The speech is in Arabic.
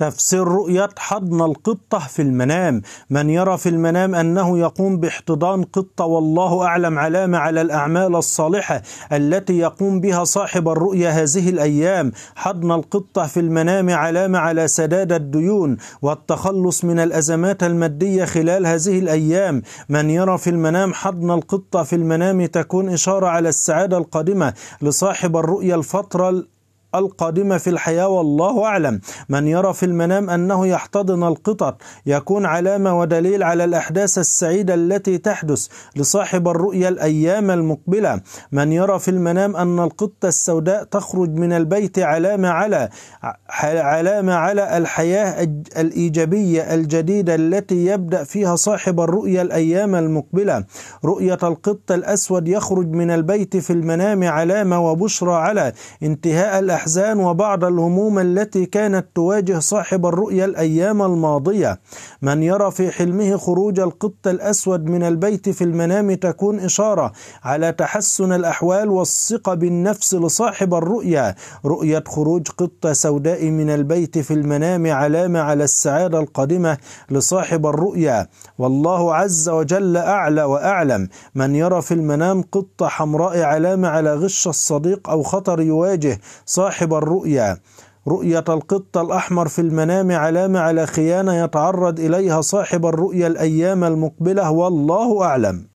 تفسير رؤية حضن القطة في المنام. من يرى في المنام أنه يقوم باحتضان قطة والله أعلم علامة على الأعمال الصالحة التي يقوم بها صاحب الرؤيا هذه الأيام. حضن القطة في المنام علامة على سداد الديون والتخلص من الأزمات المادية خلال هذه الأيام. من يرى في المنام حضن القطة في المنام تكون إشارة على السعادة القادمة لصاحب الرؤيا الفترة القادمة في الحياة والله أعلم. من يرى في المنام أنه يحتضن القطط يكون علامة ودليل على الأحداث السعيدة التي تحدث لصاحب الرؤيا الأيام المقبلة. من يرى في المنام أن القطة السوداء تخرج من البيت علامة على علامة على الحياة الإيجابية الجديدة التي يبدأ فيها صاحب الرؤيا الأيام المقبلة. رؤية القط الأسود يخرج من البيت في المنام علامة وبشرى على انتهاء الأحداث الأحزان وبعض الهموم التي كانت تواجه صاحب الرؤيا الأيام الماضية. من يرى في حلمه خروج القط الأسود من البيت في المنام تكون إشارة على تحسن الأحوال والثقة بالنفس لصاحب الرؤيا رؤية خروج قطة سوداء من البيت في المنام علامة على السعادة القادمة لصاحب الرؤيا والله عز وجل أعلى وأعلم. من يرى في المنام قطة حمراء علامة على غش الصديق أو خطر يواجه صاحب صاحب الرؤيا. رؤية القط الأحمر في المنام علامة على خيانة يتعرض إليها صاحب الرؤيا الأيام المقبلة والله أعلم.